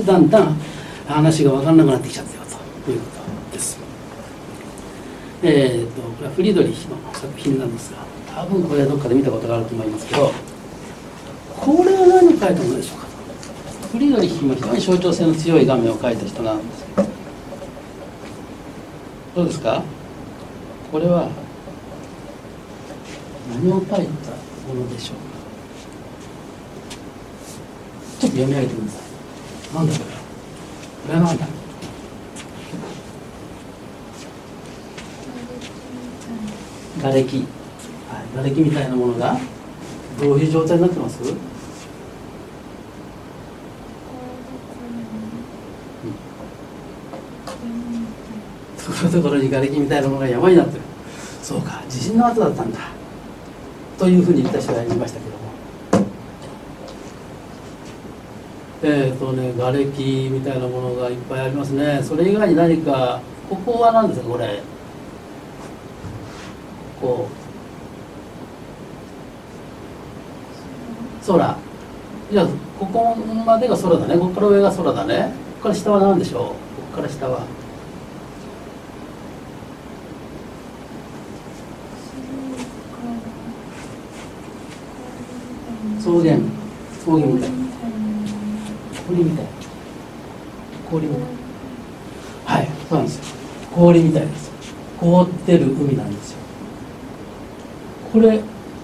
ってだんだん話が分からなくなってきちゃったよということです。えーと、これはフリードリヒの作品なんですが多分これはどっかで見たことがあると思いますけどこれは何を書いたものでしょうか？フリードリヒも非常に象徴性の強い画面を描いた人なんですけど。どうですか？これは何を書いたものでしょうか？ちょっと読み上げてください。なんだこれこれは何だ瓦礫、はい、瓦礫みたいなものがどういう状態になってます？ところどころに瓦礫みたいなものが山になってる。そうか。地震の後だったんだ。というふうに私は言いましたけども。えっ、ー、とね瓦礫みたいなものがいっぱいありますね。それ以外に何かここは何ですかこれ。こう。空。じゃあここまでが空だね。ここから上が空だね。ここから下は何でしょう？ここから下は。草原。草原みたい氷みたい氷みたいはいそうな。んですよ氷みたいです凍ってる海な。んですよこれち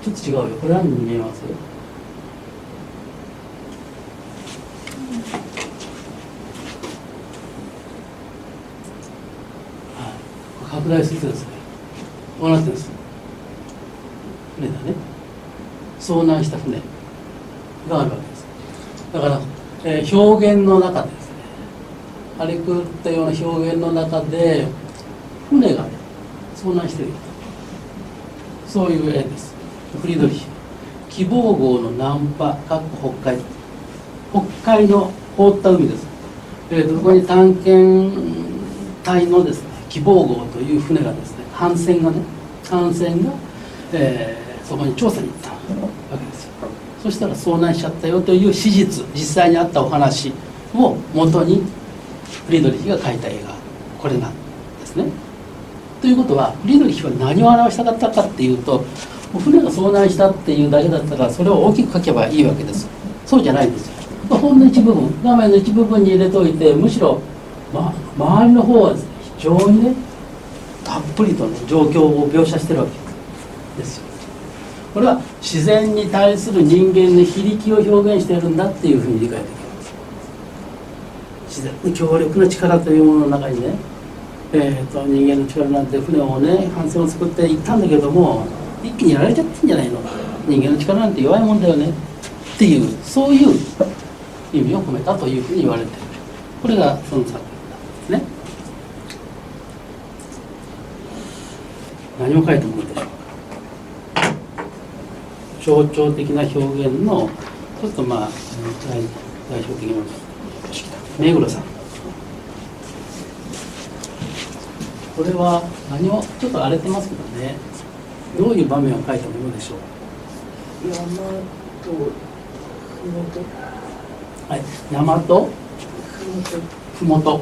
ょっと違うよこれ何に見えます拡大するとですねこうな。ってるんです船だね遭難した船があるわけですだから、えー、表現の中でですね。ありくったような表現の中で船がね遭難しているそういう絵です。フリードリヒ希望号のナンパ北海。北海の凍った海です、えー、そこに探検隊のですね希望号という船がですね艦船がね艦船が、えー、そこに調査に行ったわけです。そしたら遭難しちゃったよという史実実際にあったお話をもとにフリードリヒが描いた絵がこれなんですね。ということはフリードリヒは何を表したかったかっていうと船が遭難したっていうだけだったらそれを大きく書けばいいわけです。そうじゃないんですよ。ほんの一部分画面の一部分に入れといてむしろ、ま、周りの方は非常にねたっぷりとね状況を描写してるわけですよ。これは自然に対する人間の非力を表現しているんだっていうふうに理解できます。自然の強力な力というものの中にね、えーと、人間の力なんて船をね帆船を作って行ったんだけども一気にやられちゃってんじゃないの人間の力なんて弱いもんだよね。っていうそういう意味を込めたというふうに言われている。これがその作品なんですね。何を書いたものでしょう。象徴的な表現のちょっとまあ代表的な目黒さん。これは何をちょっと荒れてますけどね。どういう場面を書いたものでしょう。山と麓。はい。山と？ふもと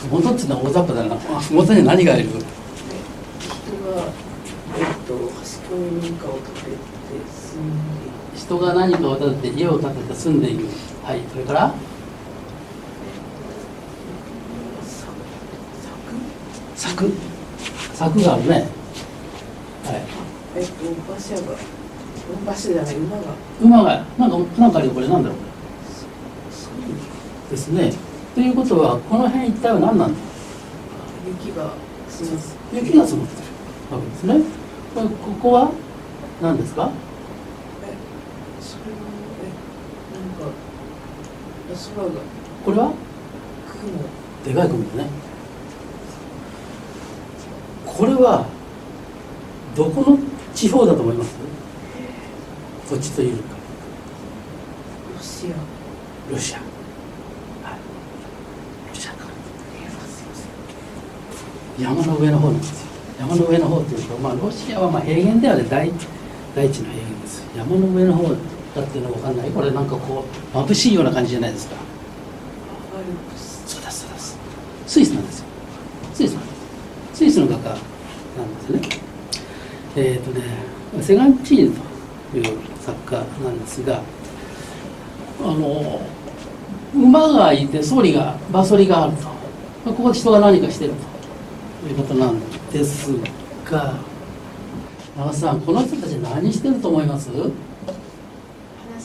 ふもとっていうのは大雑把だな。ふもとに何がいる？人がえっと端っこに何かを立てて人が何かを建てて家を建てて住んでいる。はいそれから？柵？柵。があるね。はい。えっと馬車が？馬車じゃない馬が？馬がなんかなんかあるよこれなんだろう。ですね。ということはこの辺一帯は何なんだ？雪が積もって雪が積もってる。わけですね。これここは何ですか？これは？雲。でかい雲だね。これはどこの地方だと思います？土地というか。ロシア。ロシア。はい。ロシアか山の上の方なんですよ。山の上の方っていうとまあロシアはまあ平原ではね大大地の平原です。山の上の方だっていうのは分かんない。これなんかこう眩しいような感じじゃないですか。スそうです。そうですスイスなんですよ。スイスなんです。スイスの画家なんですね。えっ、とねセガンチーヌという作家なんですがあの馬がいてソリが馬ソリがあると。ここで人が何かしてるということなんですが長瀬さんこの人たち何してると思います？話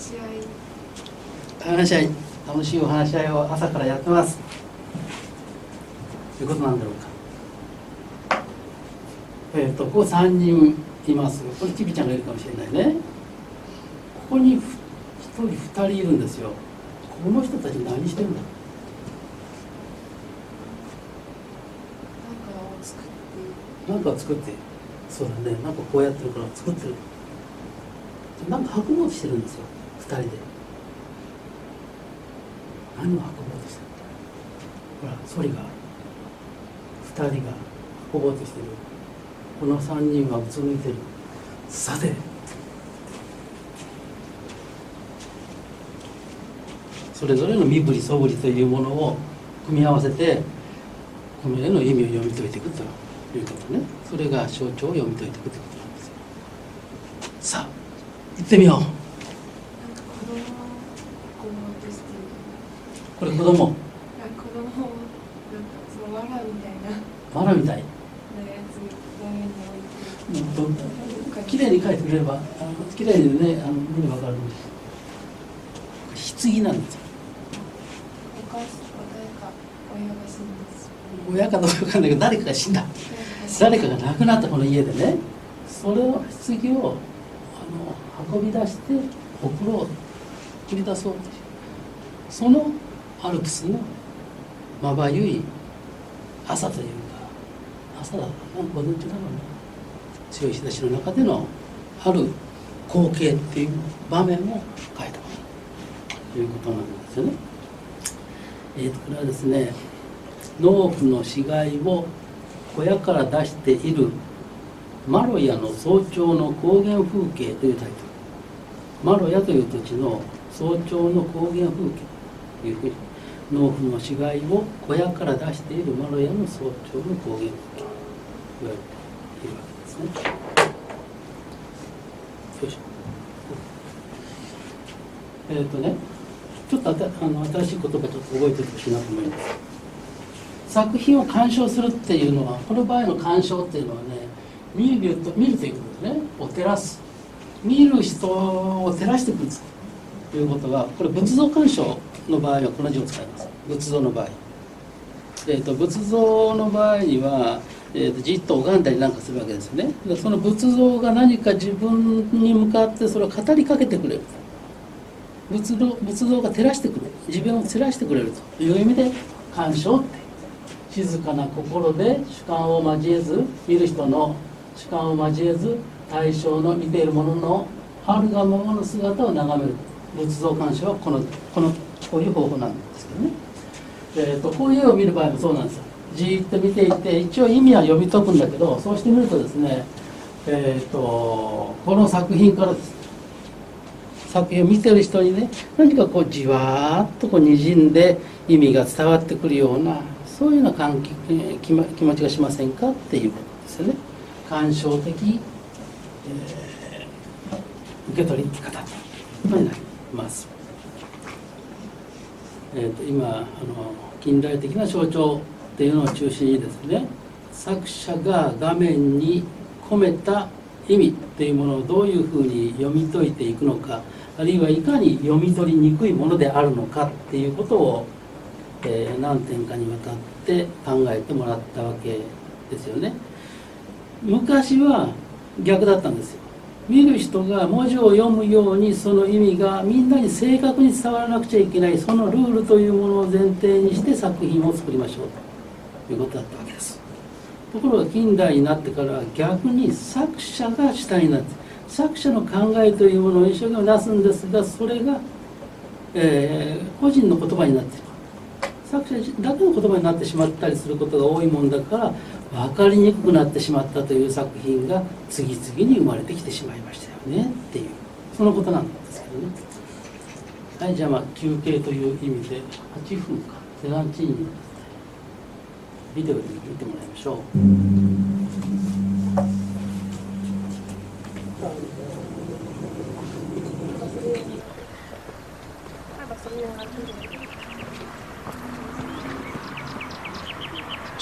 し合い話し合い楽しいお話し合いを朝からやってます。ということなんだろうか。えっ、とここ3人います。これちびちゃんがいるかもしれないね。ここに1人2人いるんですよ。この人たち何してるんだ？ろなんかを作って。うなんかを作って。そうだね。なんかこうやってるから作ってる。なんか運ぼうとしてるんですよ。2人で。何を運ぼうとしてる？ほらソリが。2人が運ぼうとしてる。この3人はうつむいてる。さて。それぞれの身振りそぶりというものを組み合わせてこの絵の意味を読み解いていくということね。それが象徴を読み解いていくということなんですよ。さあ行ってみようなんか子供をこうとしてるこれ子供。子供をなんかそのわらみたいな。マラみたい。やつ画面に置いに描いてくれればあの綺麗にねあの見れば分かるんです。棺なんですよ。親かどうか分かんないけど誰かが死んだ。誰かが亡くなったこの家でね。それを棺をあの運び出して送ろう送り出そうという。そのアルプスのまばゆい朝というか朝だな午前中だろうな。強い日差しの中でのある光景っていう場面を描いたということなんですよね。えーとこれはですね農夫の死骸を小屋から出しているマロヤの早朝の高原風景というタイトル。マロヤという土地の早朝の高原風景というふうに農夫の死骸を小屋から出しているマロヤの早朝の高原風景と言われているわけですね。よいしょえっ、とねちょっとあたあの新しい言葉ちょっと覚えておいてほしいなと思います。作品を鑑賞するっていうのはこの場合の鑑賞っていうのはね見ると見るということですねを照らす。見る人を照らしてくるということはこれ仏像鑑賞の場合はこの字を使います。仏像の場合、えー、と仏像の場合には、えー、とじっと拝んだりなんかするわけですよね。でその仏像が何か自分に向かってそれを語りかけてくれる。仏像仏像が照らしてくれる。自分を照らしてくれると。いう意味で鑑賞って。静かな心で主観を交えず見る人の主観を交えず対象の見ているもののあるがままの姿を眺める仏像鑑賞はこのこのこういう方法なんですけどね、えー、とこういう絵を見る場合もそうなんですよ。じーっと見ていて一応意味は読み解くんだけどそうしてみるとですねえー、とこの作品からです。作品を見てる人にね何かこうじわーっとこうにじんで意味が伝わってくるようなそういうような感気気気持ちがしませんかっていうことですよね。感傷的、えー受け取り方とになります、えー、と今あの近代的な象徴っていうのを中心にですね作者が画面に込めた意味っていうものをどういうふうに読み解いていくのかあるいはいかに読み取りにくいものであるのかっていうことを、えー何点かにわたって考えてもらったわけですよね。昔は逆だったんですよ。見る人が文字を読むようにその意味がみんなに正確に伝わらなくちゃいけないそのルールというものを前提にして作品を作りましょうということだったわけです。ところが近代になってからは逆に作者が主体になって作者の考えというものを一生懸命出すんですがそれが、えー個人の言葉になってしまう作者だけの言葉になってしまったりすることが多いもんだから分かりにくくなってしまったという作品が次々に生まれてきてしまいましたよねっていう。そのことなんですけどね。はいじゃあまあ休憩という意味で8分か。セランチーニビデオで見てもらいましょう。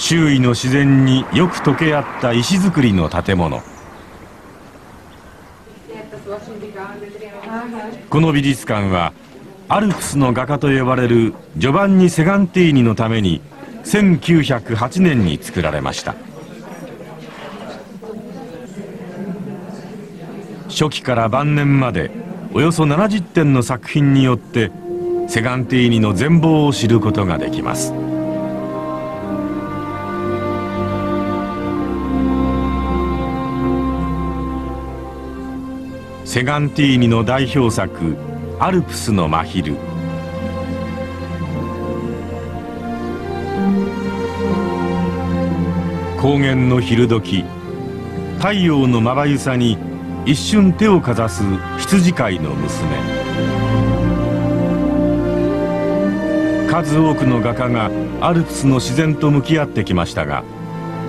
周囲の自然によく溶け合った石造りの建物。この美術館はアルプスの画家と呼ばれるジョバンニ・セガンティーニのために1908年に作られました。初期から晩年までおよそ70点の作品によってセガンティーニの全貌を知ることができます。セガンティーニの代表作「アルプスの真昼」高原の昼時太陽のまばゆさに一瞬手をかざす羊飼いの娘。数多くの画家がアルプスの自然と向き合ってきましたが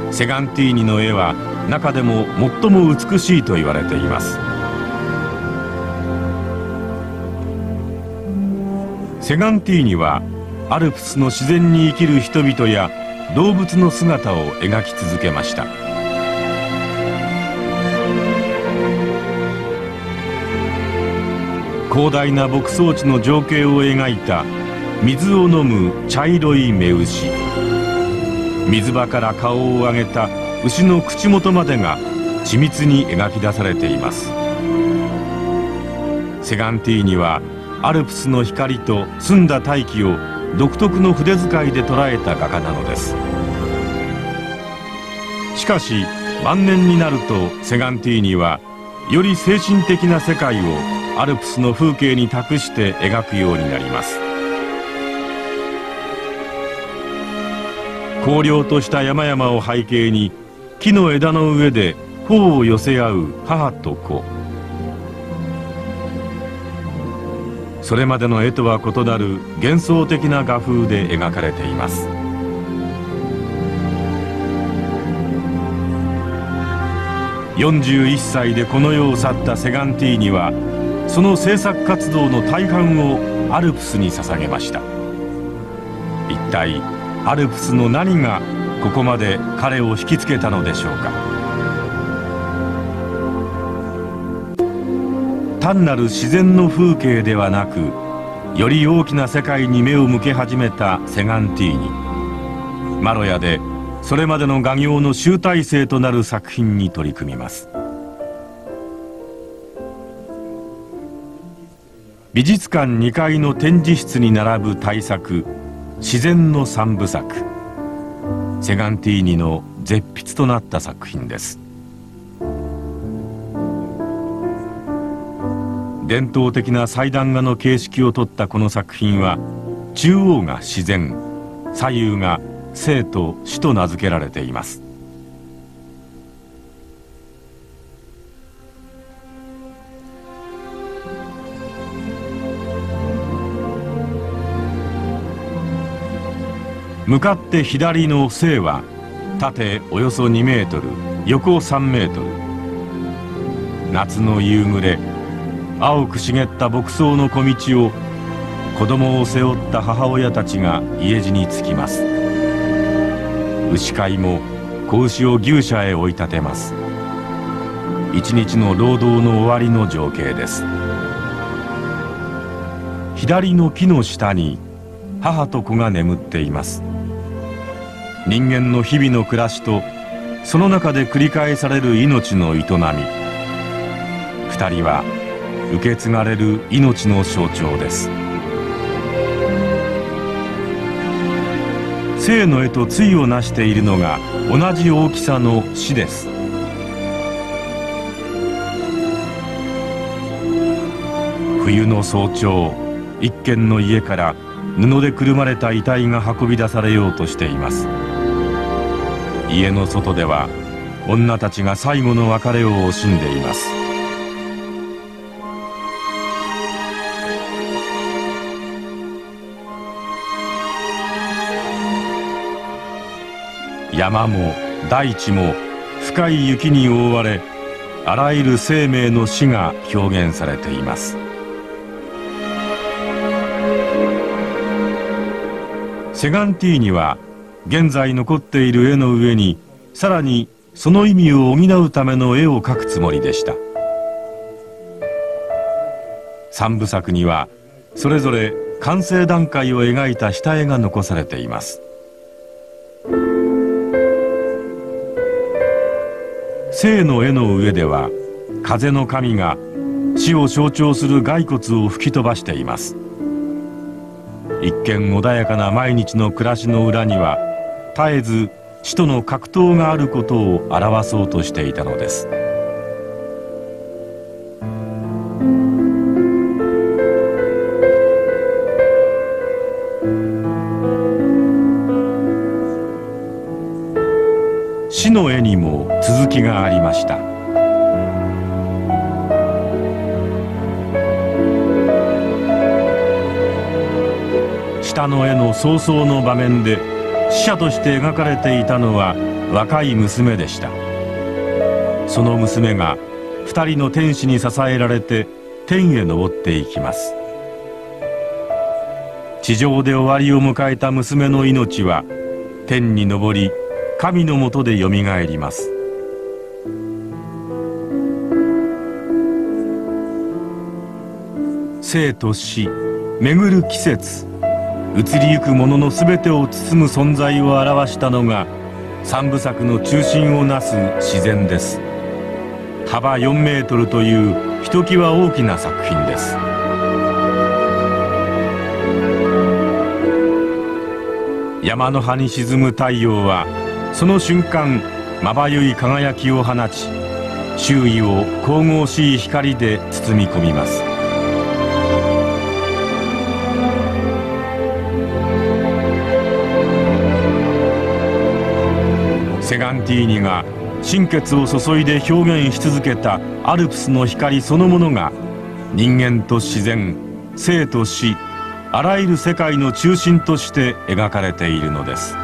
セガンティーニの絵は中でも最も美しいと言われています。セガンティーニはアルプスの自然に生きる人々や動物の姿を描き続けました。広大な牧草地の情景を描いた水を飲む茶色い目牛。水場から顔を上げた牛の口元までが緻密に描き出されています。セガンティーニはアルプスの光と澄んだ大気を独特の筆遣いで捉えた画家なのです。しかし晩年になるとセガンティーニはより精神的な世界をアルプスの風景に託して描くようになります。荒涼とした山々を背景に木の枝の上で頬を寄せ合う母と子。それまでの絵とは異なる幻想的な画風で描かれています。41歳でこの世を去ったセガンティーニはその制作活動の大半をアルプスに捧げました。一体アルプスの何がここまで彼を引きつけたのでしょうか。単なる自然の風景ではなくより大きな世界に目を向け始めたセガンティーニ。マロヤでそれまでの画業の集大成となる作品に取り組みます。美術館2階の展示室に並ぶ大作自然の三部作。セガンティーニの絶筆となった作品です。伝統的な祭壇画の形式をとったこの作品は中央が自然左右が生と死と名付けられています。向かって左の生は縦およそ2メートル横3メートル。夏の夕暮れ青く茂った牧草の小道を子供を背負った母親たちが家路につきます。牛飼いも子牛を牛舎へ追い立てます。一日の労働の終わりの情景です。左の木の下に母と子が眠っています。人間の日々の暮らしとその中で繰り返される命の営み。二人は受け継がれる命の象徴です。生の絵と対をなしているのが同じ大きさの死です。冬の早朝一軒の家から布でくるまれた遺体が運び出されようとしています。家の外では女たちが最後の別れを惜しんでいます。山も大地も深い雪に覆われあらゆる生命の死が表現されています。セガンティーニは現在残っている絵の上にさらにその意味を補うための絵を描くつもりでした。三部作にはそれぞれ完成段階を描いた下絵が残されています。生の絵の上では風の神が死を象徴する骸骨を吹き飛ばしています。一見穏やかな毎日の暮らしの裏には絶えず死との格闘があることを表そうとしていたのです。死の絵にも続きがありました。下の絵の早々の場面で死者として描かれていたのは若い娘でした。その娘が二人の天使に支えられて天へ昇っていきます。地上で終わりを迎えた娘の命は天に昇り神のもとでよみがえります。生と死巡る季節。移りゆくものの全てを包む存在を表したのが三部作の中心をなす自然です。幅4メートルというひときわ大きな作品です。山の葉に沈む太陽はその瞬間まばゆい輝きを放ち周囲を神々しい光で包み込みます。セガンティーニが心血を注いで表現し続けたアルプスの光そのものが人間と自然生と死あらゆる世界の中心として描かれているのです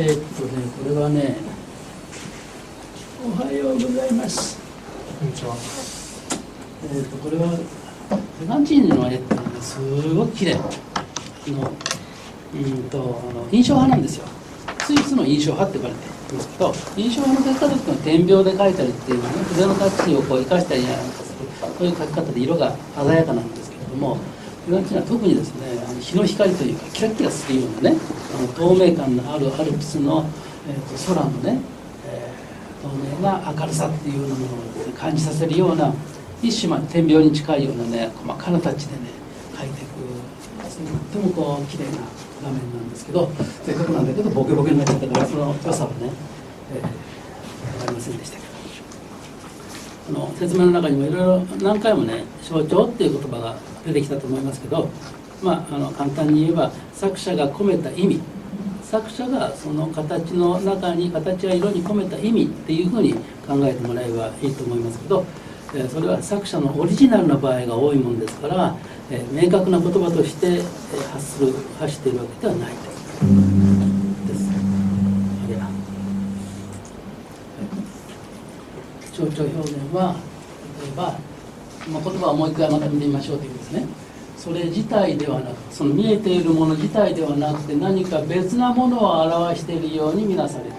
えーっとねこれはねおはようございますこんにちは。えーっとこれはセガンチーニの絵ってすごく綺麗のうんとあの印象派なんですよ。スイスの印象派って言われてるんですけど印象派の描き方っていうのは点描で描いたりっていうのはね筆のタッチをこう生かしたりなんかするそういう描き方で色が鮮やかなんですけれどもセガンチーニは特にですねあの日の光というかキラキラするようなねあの透明感のあるアルプスの、えーと空のね、えー透明な明るさっていうようなものを感じさせるような一種まあ点描に近いようなね細かなタッチでね描いていくとってもこう綺麗な画面なんですけどせっかくなんだけどボケボケになっちゃったからその良さはね、えー、分かりませんでしたけど。あの説明の中にもいろいろ何回もね象徴っていう言葉が出てきたと思いますけどまああの簡単に言えば作者が込めた意味。作者がその形の中に形や色に込めた意味っていうふうに考えてもらえばいいと思いますけどえそれは作者のオリジナルな場合が多いもんですから、え明確な言葉として、え発する発しているわけではないとです。あれや象徴表現は例えば、まあ、言葉をもう一回また見てみましょうというですね。それ自体ではなくその見えているもの自体ではなくて何か別なものを表しているように見なされる